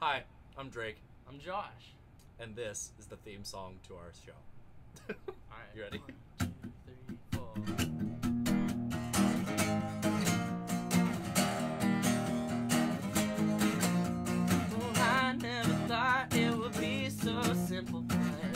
Hi, I'm Drake. I'm Josh. And this is the theme song to our show. All right. You ready? One, two, three, four. Oh, well,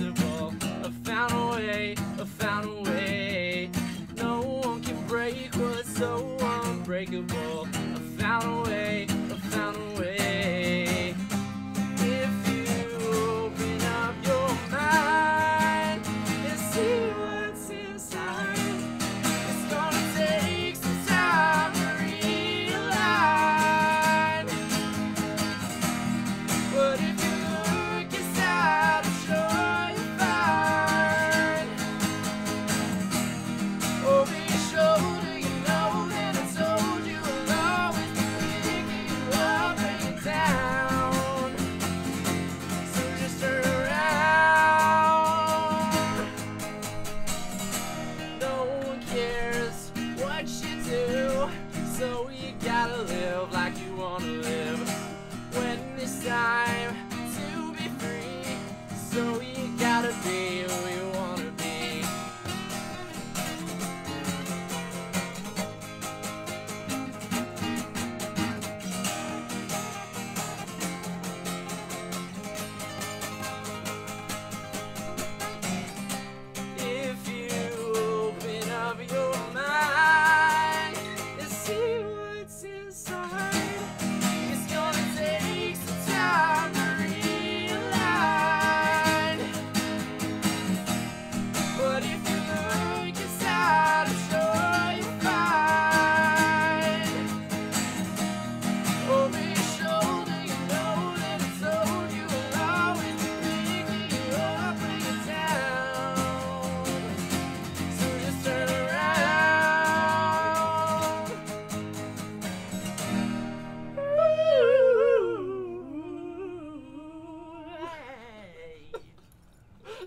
impossible. sky.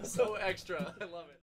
so extra. I love it.